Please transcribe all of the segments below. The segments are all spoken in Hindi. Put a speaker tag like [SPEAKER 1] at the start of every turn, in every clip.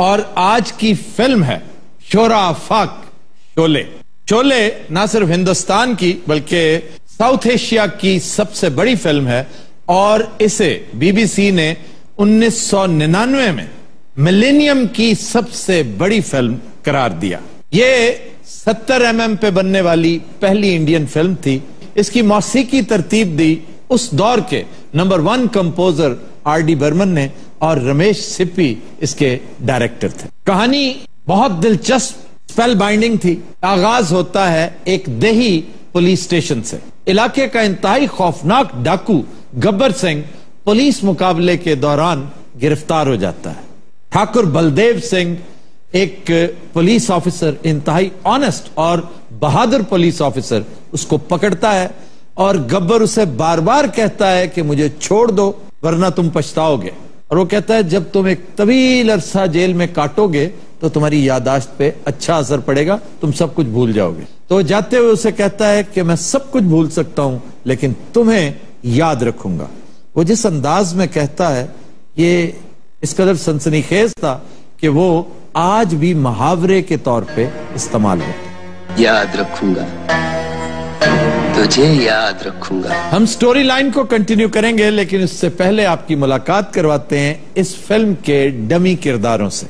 [SPEAKER 1] और आज की फ़िल्म है शोरा फक शोले। शोले ना सिर्फ़ हिंदुस्तान की, बल्कि साउथ एशिया की सबसे बड़ी फ़िल्म है और इसे बीबीसी ने 1999 में मिलेनियम की सबसे बड़ी फ़िल्म करार दिया। ये 70 एमएम पे बनने वाली पहली इंडियन फ़िल्म थी। इसकी मौसीकी तरतीब दी उस दौर के number one composer R D Burman ने। और रमेश सिप्पी इसके डायरेक्टर थे। कहानी बहुत दिलचस्प स्पेल बाइंडिंग थी। आगाज़ होता है एक देही पुलिस स्टेशन से। इलाके का इंतहाई खौफनाक डाकू गब्बर सिंह पुलिस मुकाबले के दौरान गिरफ़्तार हो जाता है। ठाकुर बलदेव सिंह एक पुलिस ऑफिसर इंतहाई ऑनेस्ट और बहादुर पुलिस ऑफिसर उसको पकड़ता है और गब्बर उसे बार बार कहता है कि मुझे छोड़ दो, वरना तुम पछताओगे। और वो कहता है, जब तुम एक तवील अरसा जेल में काटोगे तो तुम्हारी यादाश्त पे अच्छा असर पड़ेगा, तुम सब कुछ भूल जाओगे। तो जाते हुए उसे कहता है कि मैं सब कुछ भूल सकता हूँ, लेकिन तुम्हें याद रखूँगा। वो जिस अंदाज में कहता है, ये इस कदर सनसनीखेज था कि वो आज भी मुहावरे के तौर पे इस्तेमाल होता
[SPEAKER 2] याद रखूँगा। तुझे याद रखूँगा।
[SPEAKER 1] हम स्टोरी लाइन को कंटिन्यू करेंगे, लेकिन इससे पहले आपकी मुलाकात करवाते हैं इस फ़िल्म के डमी किरदारों से।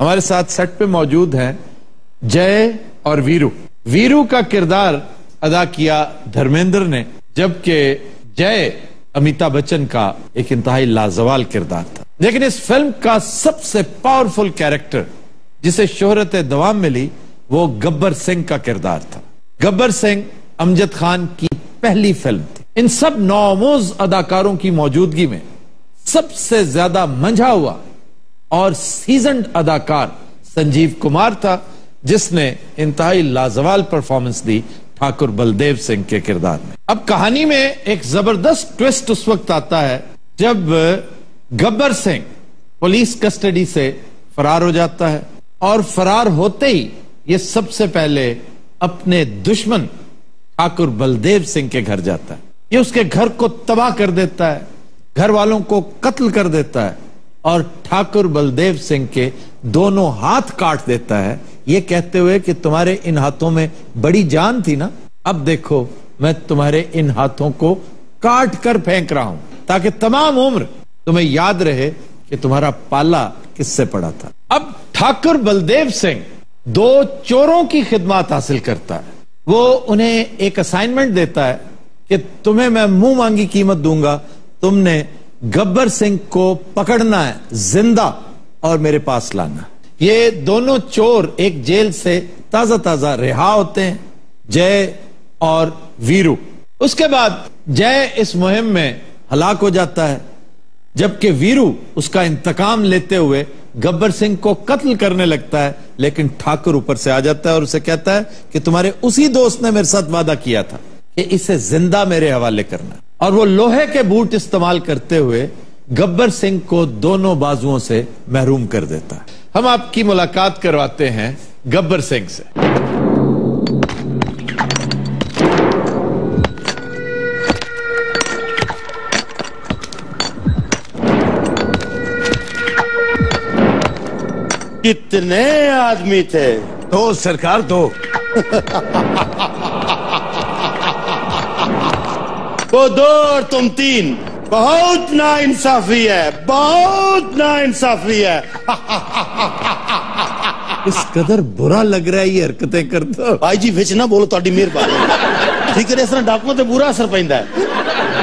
[SPEAKER 1] हमारे साथ सेट पे मौजूद हैं जय और वीरू। वीरू का किरदार अदा किया धर्मेंद्र ने, जबकि जय अमिताभ बच्चन का एक इंतहाई लाजवाल किरदार था। लेकिन इस फ़िल्म का सबसे पावरफुल कैरेक्टर जिसे शोहरत दवाम मिली, वो गब्बर सिंह का किरदार था। गब्बर सिंह अमजद खान की पहली फ़िल्म थी। इन सब नौमोज अदाकारों की मौजूदगी में सबसे ज़्यादा मंझा हुआ और सीज़न अदाकार संजीव कुमार था, जिसने इंतहाई लाजवाल परफॉर्मेंस दी ठाकुर बलदेव सिंह के किरदार में। अब कहानी में एक ज़बरदस्त ट्विस्ट उस वक्त आता है जब गब्बर सिंह पुलिस कस्टडी से फरार हो जाता है और फरार होते ही ये सबसे पहले अपने दुश्मन ठाकुर बलदेव सिंह के घर जाता है। ये उसके घर को तबाह कर देता है घर वालों को कत्ल कर देता है और ठाकुर बलदेव सिंह के दोनों हाथ काट देता है। ये कहते हुए कि तुम्हारे इन हाथों में बड़ी जान थी ना? अब देखो, मैं तुम्हारे इन हाथों को काट कर फेंक रहा हूँ, ताकि तमाम उम्र तुम्हें याद रहे कि तुम्हारा पाला किससे पड़ा था। अब ठाकुर बलदेव सिंह दो चोरों की खिदमत हासिल करता है। वो उन्हें एक असाइनमेंट देता है कि तुम्हें मैं मुँह मांगी कीमत दूँगा, तुमने गब्बर सिंह को पकड़ना है, ज़िंदा और मेरे पास लाना। ये दोनों चोर एक जेल से ताज़ा ताज़ा रिहा होते हैं, जय और वीरू। उसके बाद जय इस मुहिम में हलाक हो जाता है, जबकि वीरू उसका इंतकाम लेते हुए गब्बर सिंह को कत्ल करने लगता है, लेकिन ठाकुर ऊपर से आ जाता है और उसे कहता है कि तुम्हारे उसी दोस्त ने मेरे साथ वादा किया था कि इसे ज़िंदा मेरे हवाले करना और वो लोहे के बूट इस्तेमाल करते हुए गब्बर सिंह को दोनों बाजुओं से महरूम कर देता है। हम आपकी मुलाकात करवाते हैं गब्बर सिंह से।
[SPEAKER 3] कितने आदमी थे?
[SPEAKER 4] दो सरकार दो।
[SPEAKER 3] वो दो और तुम तीन। बहुत ना इंसाफी है बहुत ना इंसाफी है।
[SPEAKER 1] इस कदर बुरा लग रहा है ये हरकतें कर दो
[SPEAKER 3] भाई जी विच ना बोलो थोड़ी मेहरबानी। ठीक है इस तरह डाकुओं से बुरा असर पैदा है।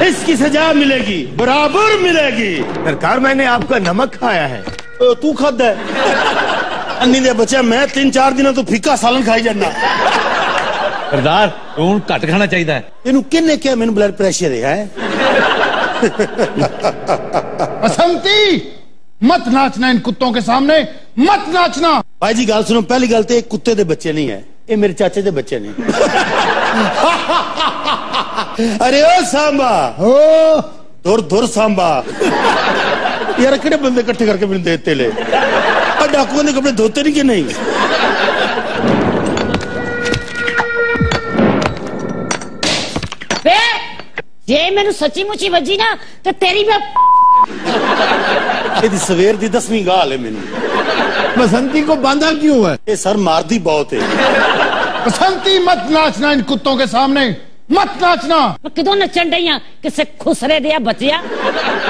[SPEAKER 3] इसकी सजा मिलेगी बराबर मिलेगी।
[SPEAKER 4] सरकार मैंने आपका नमक खाया है।
[SPEAKER 3] तो तू खाद है अन्नी दे बच्चे मैं तीन चार दिनों तो फीका सालन खाई जाना
[SPEAKER 4] सरदार लून घट खाना चाहिए
[SPEAKER 3] ਇਹਨੂੰ ਕਿੰਨੇ ਕਿਹਾ ਮੈਨੂੰ ਬਲੱਡ ਪ੍ਰੈਸ਼ਰ ਹੈ
[SPEAKER 5] बसंती मत नाचना इन कुत्तों के सामने मत नाचना
[SPEAKER 3] ਭਾਈ ਜੀ ਗੱਲ ਸੁਣੋ ਪਹਿਲੀ ਗੱਲ ਤੇ ਇਹ ਕੁੱਤੇ ਦੇ ਬੱਚੇ ਨਹੀਂ ਹੈ ਇਹ ਮੇਰੇ ਚਾਚੇ ਦੇ ਬੱਚੇ ਨੇ ਅਰੇ ਓ ਸਾਂਬਾ
[SPEAKER 5] ओ
[SPEAKER 3] ਧੁਰ ਧੁਰ ਸਾਂਬਾ ਯਾਰ ਕਿਹੜੇ ਬੰਦੇ ਇਕੱਠੇ ਕਰਕੇ ਮੈਨੂੰ ਦੇ ਦਿੱਤੇ ਲੈ ਆ ਡਾਕੂਆਂ ਦੇ ਕੱਪੜੇ ਧੋਤੇ ਨਹੀਂ ਕਿ ਨਹੀਂ
[SPEAKER 6] ਵੇ ਜੇ ਮੈਨੂੰ ਸੱਚੀ ਮੁੱਚੀ ਵੱਜੀ ਨਾ ਤੇ ਤੇਰੀ ਮੈਂ
[SPEAKER 3] ਇਹਦੀ ਸਵੇਰ ਦੀ 10ਵੀਂ ਗਾਲ ਹੈ ਮੈਨੂੰ
[SPEAKER 1] बसंती को बांधा क्यों है
[SPEAKER 3] ये सर मारती बहुत है
[SPEAKER 5] बसंती मत नाचना इन कुत्तों के सामने मत नाचना
[SPEAKER 6] ਮੈਂ ਕਿਦੋਂ ਨੱਚਣ ਡਈ ਆ ਕਿਸੇ ਖੁਸਰੇ ਦੇ ਬਚਿਆ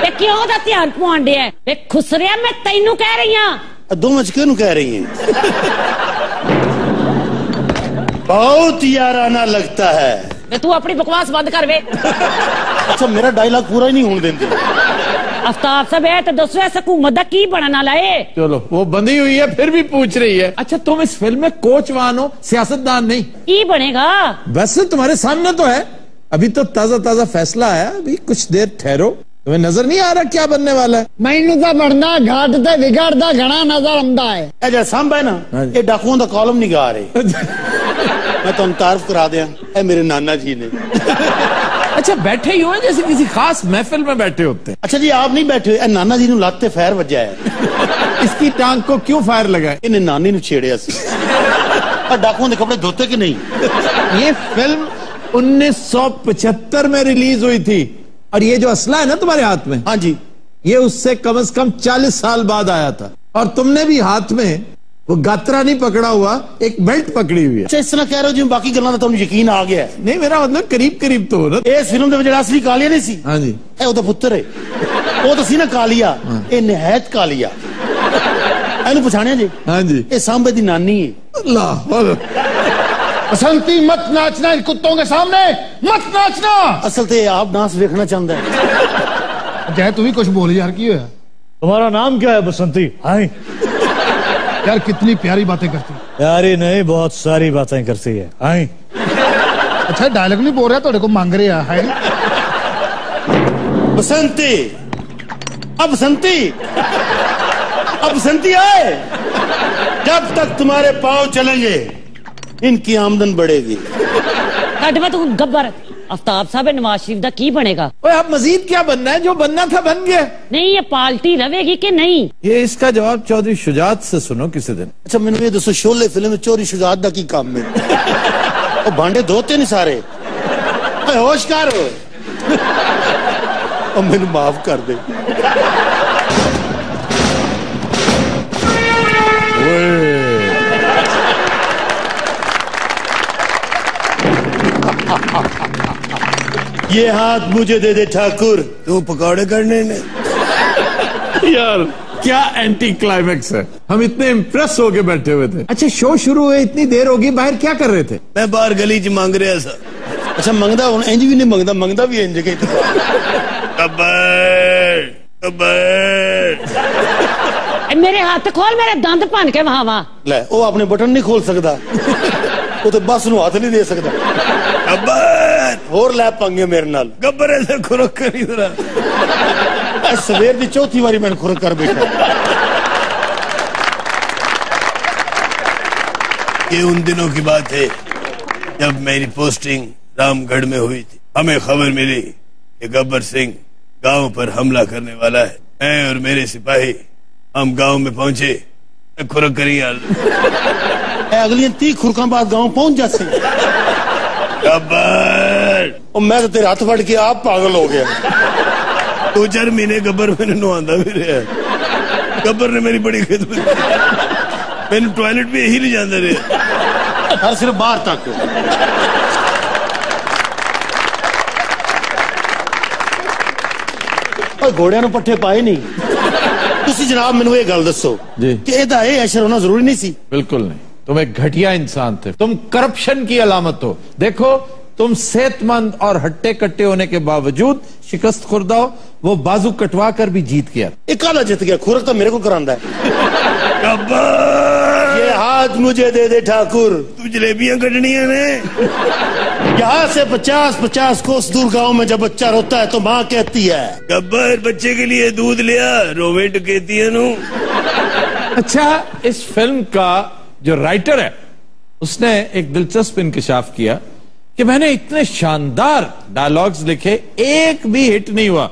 [SPEAKER 6] ਤੇ ਕਿਉਂ ਦਾ ਧਿਆਨ ਪਵਾਉਣ ਡਿਆ ਵੇ ਖੁਸਰਿਆ ਮੈਂ ਤੈਨੂੰ ਕਹਿ ਰਹੀ ਆ
[SPEAKER 3] दोमच क्यों कह रही हैं? बहुत याराना लगता है।
[SPEAKER 6] वे तू अपनी बकवास बंद कर वे।
[SPEAKER 3] अच्छा मेरा डायलॉग पूरा ही नहीं होने देती
[SPEAKER 6] आफ्ताब सब है तो दोस्तों ऐसा मदद की बनाना लाए?
[SPEAKER 1] चलो वो बंदी हुई है फिर भी पूछ रही है। अच्छा तुम इस फ़िल्म में कोचवान हो सियासतदान नहीं।
[SPEAKER 6] की बनेगा।
[SPEAKER 1] वैसे तुम्हारे सामने तो है। अभी तो ताज़ा ताज़ा फैसला आया अभी कुछ देर ठहरो। तुम्हें नजर नहीं आ रहा क्या बनने वाला है
[SPEAKER 7] ਮੈਨੂੰ ਤਾਂ ਬਣਦਾ ਘਾਟ ਤੇ ਵਿਗੜਦਾ ਘਣਾ ਨਜ਼ਰ ਆਉਂਦਾ ਹੈ
[SPEAKER 3] ਇਹ ਜਿਹੜਾ ਸੰਭ ਹੈ ਨਾ
[SPEAKER 1] हाँ जी।
[SPEAKER 3] ਇਹ ਡਾਕੂਆਂ ਦਾ ਕਾਲਮ ਨਹੀਂ ਗਾ ਰਹੇ ਮੈਂ ਤੁਹਾਨੂੰ ਤਾਰਫ ਕਰਾ ਦਿਆਂ ਇਹ ਮੇਰੇ ਨਾਨਾ ਜੀ ਨੇ
[SPEAKER 1] अच्छा बैठे ही हो हैं जैसे किसी खास महफिल में बैठे होते
[SPEAKER 3] ਅੱਛਾ ਜੀ ਆਪ ਨਹੀਂ ਬੈਠੇ ਹੋਏ ਇਹ ਨਾਨਾ ਜੀ ਨੂੰ ਲੱਤ ਤੇ ਫੈਰ ਵੱਜਿਆ ਹੈ
[SPEAKER 1] हैं इसकी टांग को क्यों फायर लगा है
[SPEAKER 3] ਇਹਨੇ ਨਾਨੀ ਨੂੰ ਛੇੜਿਆ ਸੀ ਆ ਡਾਕੂਆਂ ਦੇ ਕੱਪੜੇ ਧੋਤੇ ਕਿ ਨਹੀਂ
[SPEAKER 1] ये फिल्म 1975 में रिलीज हुई थी और ये जो असला है ना तुम्हारे हाथ में
[SPEAKER 3] ਹਾਂਜੀ
[SPEAKER 1] ये उससे कम से कम 40 साल बाद आया था और तुमने भी हाथ में वो गात्रा नहीं पकड़ा हुआ एक बेल्ट पकड़ी हुई है
[SPEAKER 3] ਅੱਛਾ ਇਸ ਤਰ੍ਹਾਂ ਕਹਿ ਰਹੇ ਹੋ ਜਿਵੇਂ ਬਾਕੀ ਗੱਲਾਂ ਦਾ ਤੁਹਾਨੂੰ ਯਕੀਨ ਆ ਗਿਆ ਹੈ।
[SPEAKER 1] नहीं मेरा मतलब करीब करीब तो हो ना
[SPEAKER 3] ਇਸ ਫਿਲਮ ਦੇ ਵਿੱਚ ਜਿਹੜਾ ਅਸਲੀ ਕਾਲੀਆ ਨਹੀਂ ਸੀ
[SPEAKER 1] हाँ जी
[SPEAKER 3] ਇਹ ਉਹਦਾ ਪੁੱਤਰ ਹੈ ਉਹ ਤਾਂ ਸੀ ਨਾ ਕਾਲੀਆ ਇਹ ਨਿਹਾਇਤ ਕਾਲੀਆ ਇਹਨੂੰ ਪਛਾਣਿਆ ਜੀ
[SPEAKER 1] हाँ जी
[SPEAKER 3] ਇਹ ਸਾਂਬੇ ਦੀ ਨਾਨੀ ਹੈ
[SPEAKER 1] अल्लाह
[SPEAKER 5] बसंती मत नाचना इन कुत्तों के सामने मत नाचना।
[SPEAKER 3] असल तो ते आप डांस देखना चाहते हैं।
[SPEAKER 5] चाहे तू कुछ बोल यार की है?
[SPEAKER 4] तुम्हारा नाम क्या है बसंती? हाय।
[SPEAKER 5] यार कितनी प्यारी बातें करती।
[SPEAKER 4] प्यारी नहीं बहुत सारी बातें करती है। हाय।
[SPEAKER 5] अच्छा डायलॉग नहीं बोल रहा थोड़े को मांग रहे हाय।
[SPEAKER 3] बसंती अब बसंती अब बसंती आए। जब तक तुम्हारे पाँव चलेंगे इनकी आमदन बढ़ेगी
[SPEAKER 6] ਛੱਡ ਵੇ ਤੂੰ ਗੱਬਰ ਅਫਤਾਬ ਸਾਹਿਬ ਇਹ ਨਵਾਜ਼ ਸ਼ਰੀਫ ਦਾ ਕੀ ਬਣੇਗਾ
[SPEAKER 1] ओए अब मजीद क्या बनना है जो बनना था बन गया
[SPEAKER 6] ਨਹੀਂ ਇਹ ਪਾਰਟੀ ਰਵੇਗੀ ਕਿ ਨਹੀਂ
[SPEAKER 1] ये इसका जवाब चौधरी शुजात से सुनो किसी दिन
[SPEAKER 3] अच्छा मैंने ये दसो शोले फिल्म में चोरी शुजात दा की काम में वो भांडे धोते नहीं सारे ओए होश कर और मैंने माफ कर दे ये हाथ मुझे दे दे ठाकुर। तू पकौड़े करने ने?
[SPEAKER 1] यार क्या एंटी क्लाइमेक्स है? हम इतने इम्प्रेस होके बैठे हुए थे। अच्छा शो शुरू हुए इतनी देर होगी बाहर क्या कर रहे थे?
[SPEAKER 3] मैं बाहर गली च मांग रहा सर अच्छा मंगदा हूँ इंज भी नहीं मंगदा मंगदा भी इंज के
[SPEAKER 6] मेरे हाथ तो खोल मेरे दंद भन के वहाँ
[SPEAKER 3] वहाँ। ले ओ अपने बटन नहीं खोल सकता। वो तो बस नु हाथ नहीं दे सकता। ਹੋਰ ਲੈ ਪੰਗੇ ਮੇਰੇ ਨਾਲ ਗੱਬਰ ਐਸੇ ਖੁਰਕ ਕਰੀ ਜ਼ਰਾ ਇਹ ਸਵੇਰ ਦੀ ਚੌਥੀ ਵਾਰੀ ਮੈਨੂੰ ਖੁਰਕ ਕਰ ਬੈਠਾ
[SPEAKER 8] ये उन दिनों की बात है जब मेरी पोस्टिंग रामगढ़ में हुई थी हमें खबर मिली कि गब्बर सिंह गांव पर हमला करने वाला है मैं और मेरे सिपाही हम गांव में पहुंचे खुरक करी यार
[SPEAKER 3] ਇਹ ਅਗਲੀਆਂ 30 ਖੁਰਕਾਂ ਬਾਅਦ ਗਾਉਂ ਪਹੁੰਚ ਜਾਸੇ
[SPEAKER 8] गब्बर
[SPEAKER 3] ਉਹ ਮੈਂ ਤਾਂ ਤੇਰੇ ਹੱਥ ਫੜ ਕੇ ਆਪ ਪਾਗਲ ਹੋ ਗਿਆ
[SPEAKER 8] दो चार महीने गब्बर मैंने नहांदा भी रहा गब्बर ने मेरी बड़ी खिदमत की मैंने टॉयलेट भी यही ले जाता रहा
[SPEAKER 3] ਹਰ ਸਿਰਫ ਬਾਹਰ ਤੱਕ ਓਏ ਘੋੜਿਆਂ ਨੂੰ ਪੱਠੇ ਪਾਏ ਨਹੀਂ ਤੁਸੀਂ ਜਨਾਬ ਮੈਨੂੰ ਇਹ ਗੱਲ ਦੱਸੋ
[SPEAKER 1] ਜੀ।
[SPEAKER 3] ਕਿ ਇਹਦਾ ਇਹ ਅਸ਼ਰ ਹੋਣਾ ਜ਼ਰੂਰੀ ਨਹੀਂ ਸੀ
[SPEAKER 1] बिल्कुल नहीं तुम एक घटिया इंसान थे तुम करप्शन की अलामत हो देखो तुम सेहतमंद और हट्टे कट्टे होने के बावजूद शिकस्त खुर्दा हो वो बाजू कटवा कर भी जीत गया।
[SPEAKER 3] इकाला जीत गया खुरक तो मेरे को करांदा
[SPEAKER 8] है।
[SPEAKER 3] ये हाथ मुझे दे दे ठाकुर।
[SPEAKER 8] तू जलेबियाँ कटनी है ने।
[SPEAKER 3] यहाँ से पचास पचास कोस दूर गाँव में जब बच्चा रोता है तो माँ कहती है
[SPEAKER 8] गब्बर बच्चे के लिए दूध लिया रोवे कहती है नू।
[SPEAKER 1] अच्छा इस फ़िल्म का जो राइटर है उसने एक दिलचस्प इंकशाफ किया। कि मैंने इतने शानदार डायलॉग्स लिखे एक भी हिट नहीं हुआ।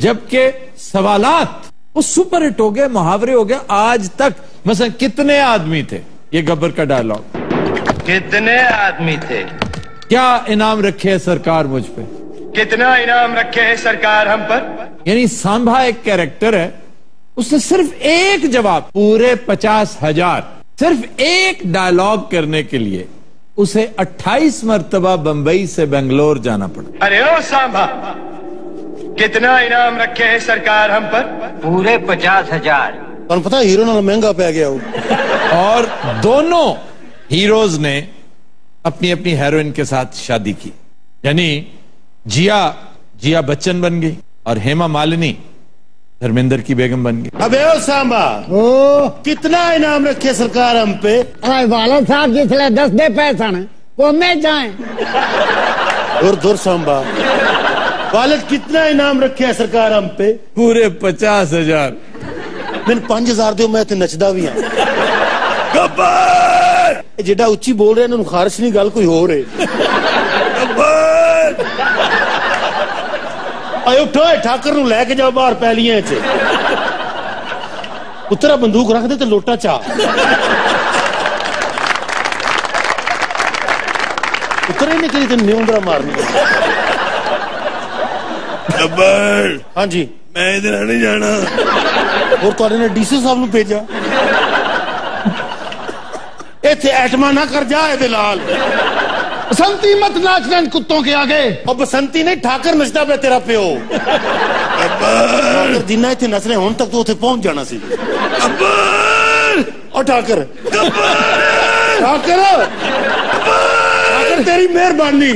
[SPEAKER 1] जबकि सवालात वो सुपर हिट हो गए मुहावरे हो गए आज तक। मसलन कितने आदमी थे? ये गब्बर का डायलॉग
[SPEAKER 9] कितने आदमी थे?
[SPEAKER 1] क्या इनाम रखे है सरकार मुझ पे?
[SPEAKER 9] कितना इनाम रखे है सरकार हम पर?
[SPEAKER 1] यानी सांभा एक कैरेक्टर है उसने सिर्फ़ एक जवाब पूरे पचास हज़ार सिर्फ़ एक डायलॉग करने के लिए। उसे 28 मरतबा बंबई से बेंगलोर जाना पड़ा।
[SPEAKER 9] अरे ओ सांभा कितना इनाम रखे है सरकार हम पर?
[SPEAKER 2] पूरे पचास हज़ार।
[SPEAKER 3] और पता हीरो महँगा पै गया वो।
[SPEAKER 1] और दोनों हीरोज ने अपनी अपनी हेरोइन के साथ शादी की। यानी जिया जिया बच्चन बन गई और हेमा मालिनी धर्मेंद्र की बेगम बन गई।
[SPEAKER 3] अबे ओ सांबा
[SPEAKER 7] ओ।
[SPEAKER 3] कितना इनाम रखे सरकार हम पे?
[SPEAKER 7] अरे वाला साहब जिसले दस दे पैसा ने मैं जाए।
[SPEAKER 3] दूर दूर सांबा। वालद कितना इनाम रखे है सरकार हम पे?
[SPEAKER 1] पूरे पचास हज़ार।
[SPEAKER 3] मैंने पाँच हज़ार दो मैं इतने
[SPEAKER 8] नचदा
[SPEAKER 3] भी हाँ। गब्बर! जेड़ा उच्ची बोल रहे हैं खारिश नहीं गल कोई हो
[SPEAKER 8] रहे।
[SPEAKER 3] ਆਏ ਉਠੋ ਠਾਕਰ ਨੂੰ ਲੈ ਕੇ ਜਾਓ ਬਾਹਰ ਪੈਲੀਆਂ 'ਚ ਉਤਰਾ ਬੰਦੂਕ ਰੱਖ ਦੇ ਤੇ ਲੋਟਾ ਚਾ ਉਤਰੇ ਨੇ ਕਿਹੜੀ ਤੇ ਨਿਉਂਦਰਾ ਮਾਰਨੀ
[SPEAKER 8] ਜੱਬਰ
[SPEAKER 3] ਹਾਂਜੀ
[SPEAKER 8] ਮੈਂ ਇਹਦੇ ਨਾਲ ਨਹੀਂ ਜਾਣਾ
[SPEAKER 3] ਹੋਰ ਤੁਹਾਡੇ ਨੇ ਡੀਸੀ ਸਾਹਿਬ ਨੂੰ ਭੇਜਿਆ ਇੱਥੇ ਐਟਮਾ ਨਾ ਕਰ ਜਾ ਇਹਦੇ ਨਾਲ
[SPEAKER 5] बसंती मत नाचना इन कुत्तों के आगे।
[SPEAKER 3] और बसंती नहीं ठाकर नचदा पे तेरा प्यो। जिन्ना इतने नच रहे हूँ तक तो उथे पहुँच
[SPEAKER 8] जाना
[SPEAKER 3] सी। अकबर और ठाकर। ठाकर। तेरी
[SPEAKER 8] मेहरबानी।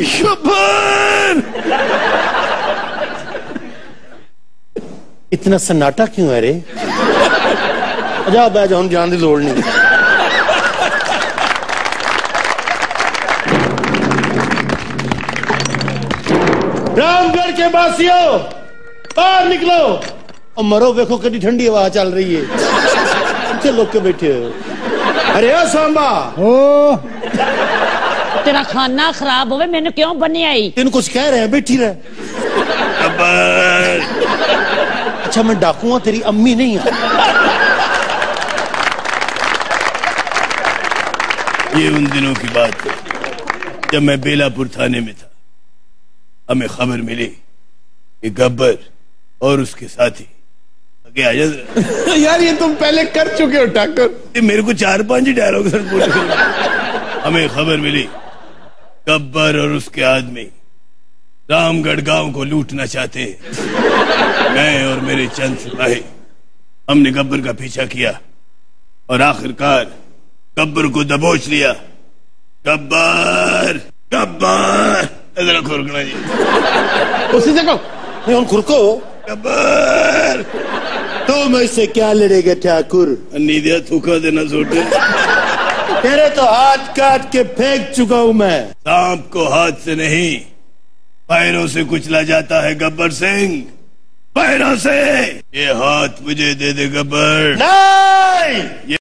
[SPEAKER 3] इतना सन्नाटा क्यों है रे? अजा बह जा जान की लड़ नहीं। रामगढ़ के वासियों बाहर निकलो। और मरो देखो कभी ठंडी हवा चल रही है। अच्छे लोग के बैठे हो? अरे सांबा।
[SPEAKER 7] ओ।
[SPEAKER 6] तेरा खाना खराब हो मैंने क्यों बनी आई?
[SPEAKER 3] तेन कुछ कह रहे हैं बैठी रहे। अच्छा मैं डाकू हूँ तेरी अम्मी नहीं है।
[SPEAKER 8] ये उन दिनों की बात है जब मैं बेलापुर थाने में था। हमें खबर मिली कि गब्बर और उसके साथी आगे आ जा
[SPEAKER 1] यार ये तुम पहले कर चुके हो ठाकुर।
[SPEAKER 8] ये मेरे को चार पाँच ही डायलॉग सर पूरे हमें खबर मिली गब्बर और उसके आदमी रामगढ़ गाँव को लूटना चाहते मैं और मेरे चंद सिपाही हमने गब्बर का पीछा किया और आखिरकार गब्बर को दबोच लिया। गब्बर गब्बर! जरा खुरकना जी
[SPEAKER 5] उसी से कहो
[SPEAKER 3] नहीं हम खुरको
[SPEAKER 8] गब्बर
[SPEAKER 3] तो मैं इससे क्या लड़ेगा ठाकुर
[SPEAKER 8] नीदिया थूका देना
[SPEAKER 3] तेरे तो हाथ काट के फेंक चुका हूँ मैं
[SPEAKER 8] सांप को हाथ से नहीं पैरों से कुचला जाता है गब्बर सिंह पैरों से ये हाथ मुझे दे दे गब्बर
[SPEAKER 3] नहीं